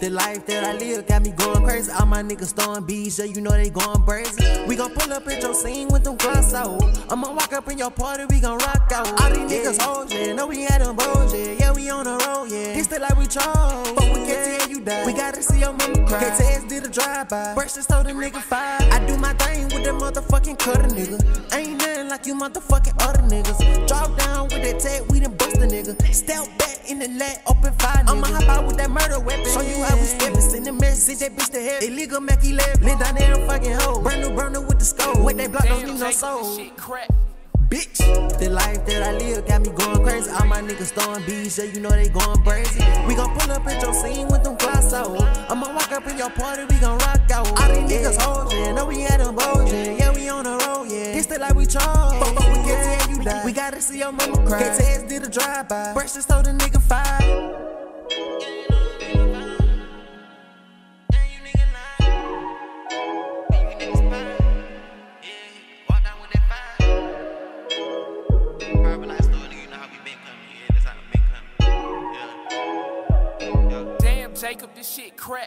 The life that I live got me going crazy. All my niggas throwing beats, yeah, you know they going crazy. We gon' pull up at your scene with them gloss out. I'ma walk up in your party, we gon' rock out. All these niggas hoes, yeah, know we had them bows, yeah. Yeah, we on the road, yeah. This the life we chose, but we can't tell you die. We gotta see your mama cry. Can't tell did a drive-by. Versus told the nigga five. I do my thing with the motherfucking cutter nigga. Ain't nothing like you motherfucking other niggas. Drop down with that tag, we done bust a nigga. Step back in the lat, open fire, nigga. I'ma hop out with that murder weapon. Steppin', send the message, that bitch to hell. Illegal Mac 11, lit down there fucking hoe. Brand new burner with the scope. What they block don't need no soul. Bitch, the life that I live got me going crazy. All my niggas throwing beats, yeah, you know they going crazy. We gon' pull up at your scene with them glass out. I'ma walk up in your party, we gon' rock out. All these niggas yeah, know we had them bows, yeah. We on the road, yeah. This the life we chose. But, but we can't tell you die. We gotta see your mama cry. Can't did a drive-by. Brushes told the nigga five. make up this shit crack.